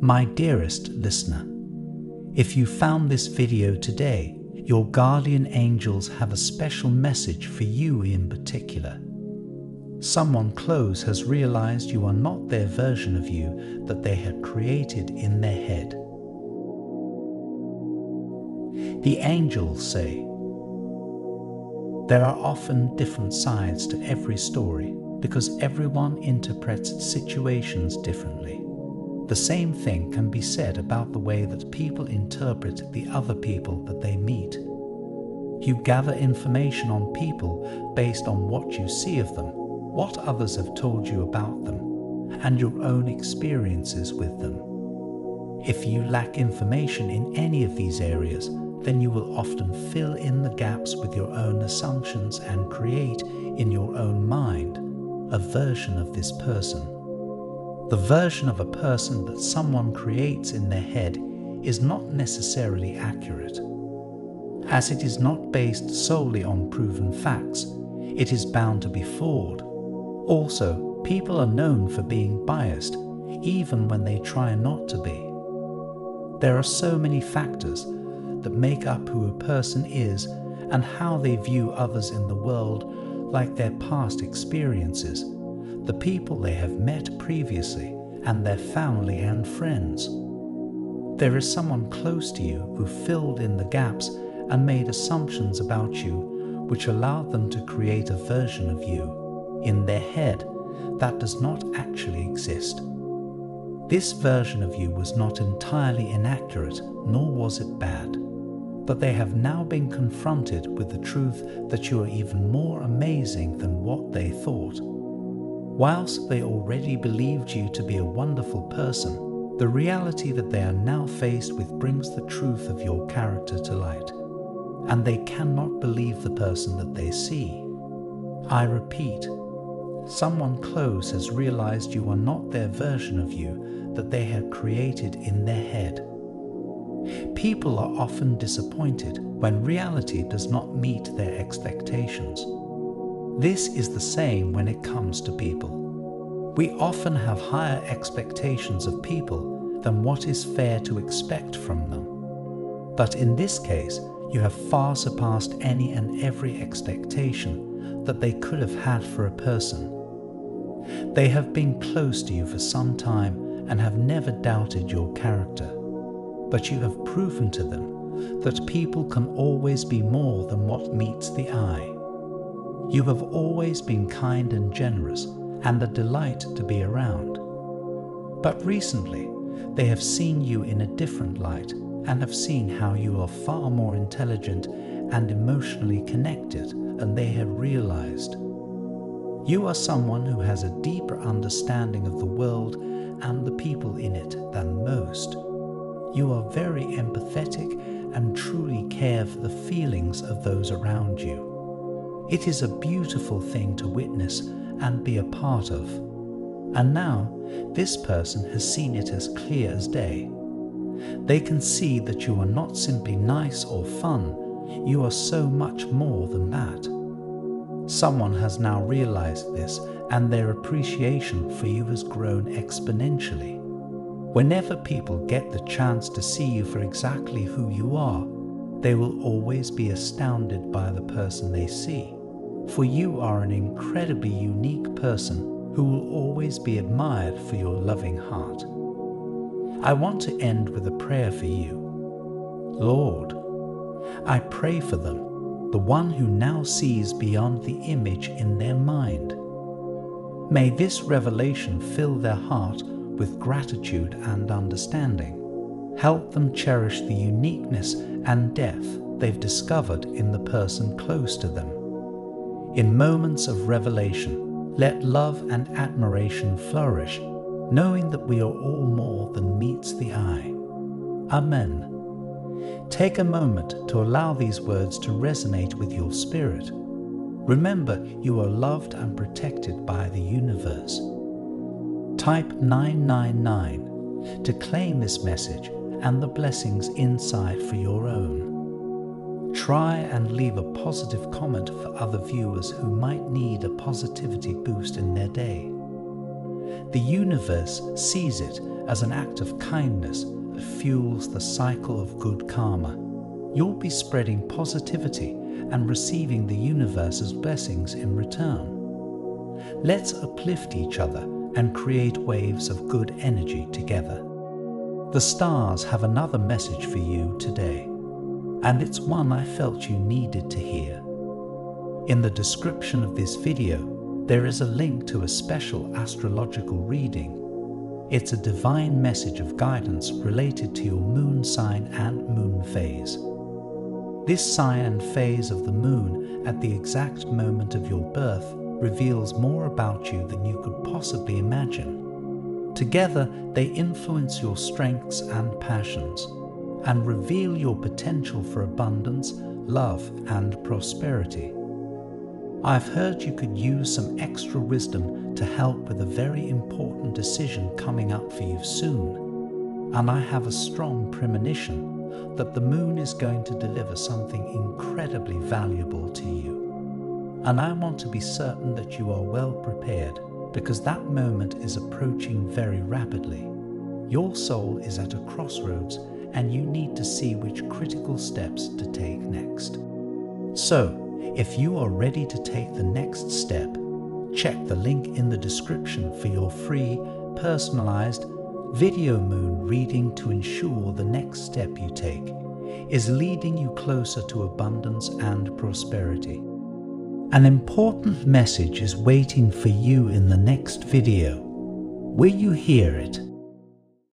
My dearest listener, if you found this video today, your guardian angels have a special message for you in particular. Someone close has realized you are not their version of you that they had created in their head. The angels say, There are often different sides to every story because everyone interprets situations differently. The same thing can be said about the way that people interpret the other people that they meet. You gather information on people based on what you see of them, what others have told you about them, and your own experiences with them. If you lack information in any of these areas, then you will often fill in the gaps with your own assumptions and create, in your own mind, a version of this person. The version of a person that someone creates in their head is not necessarily accurate. As it is not based solely on proven facts, it is bound to be flawed. Also, people are known for being biased, even when they try not to be. There are so many factors that make up who a person is and how they view others in the world, like their past experiences the people they have met previously, and their family and friends. There is someone close to you who filled in the gaps and made assumptions about you which allowed them to create a version of you in their head that does not actually exist. This version of you was not entirely inaccurate, nor was it bad, but they have now been confronted with the truth that you are even more amazing than what they thought. Whilst they already believed you to be a wonderful person, the reality that they are now faced with brings the truth of your character to light, and they cannot believe the person that they see. I repeat, someone close has realized you are not their version of you that they have created in their head. People are often disappointed when reality does not meet their expectations. This is the same when it comes to people. We often have higher expectations of people than what is fair to expect from them. But in this case, you have far surpassed any and every expectation that they could have had for a person. They have been close to you for some time and have never doubted your character. But you have proven to them that people can always be more than what meets the eye. You have always been kind and generous and a delight to be around. But recently, they have seen you in a different light and have seen how you are far more intelligent and emotionally connected than they have realized. You are someone who has a deeper understanding of the world and the people in it than most. You are very empathetic and truly care for the feelings of those around you. It is a beautiful thing to witness and be a part of. And now, this person has seen it as clear as day. They can see that you are not simply nice or fun, you are so much more than that. Someone has now realized this, and their appreciation for you has grown exponentially. Whenever people get the chance to see you for exactly who you are, they will always be astounded by the person they see for you are an incredibly unique person who will always be admired for your loving heart. I want to end with a prayer for you. Lord, I pray for them, the one who now sees beyond the image in their mind. May this revelation fill their heart with gratitude and understanding. Help them cherish the uniqueness and depth they've discovered in the person close to them. In moments of revelation, let love and admiration flourish, knowing that we are all more than meets the eye. Amen. Take a moment to allow these words to resonate with your spirit. Remember, you are loved and protected by the universe. Type 999 to claim this message and the blessings inside for your own. Try and leave a positive comment for other viewers who might need a positivity boost in their day. the universe sees it as an act of kindness that fuels the cycle of good karma. You'll be spreading positivity and receiving the universe's blessings in return. Let's uplift each other and create waves of good energy together. The stars have another message for you today, and it's one I felt you needed to hear. In the description of this video, there is a link to a special astrological reading. It's a divine message of guidance related to your moon sign and moon phase. This sign and phase of the moon at the exact moment of your birth reveals more about you than you could possibly imagine. Together, they influence your strengths and passions and reveal your potential for abundance, love, and prosperity. I've heard you could use some extra wisdom to help with a very important decision coming up for you soon. And I have a strong premonition that the moon is going to deliver something incredibly valuable to you. And I want to be certain that you are well prepared because that moment is approaching very rapidly. Your soul is at a crossroads and you need to see which critical steps to take next. So, if you are ready to take the next step, check the link in the description for your free, personalized video moon reading to ensure the next step you take is leading you closer to abundance and prosperity. An important message is waiting for you in the next video. Will you hear it?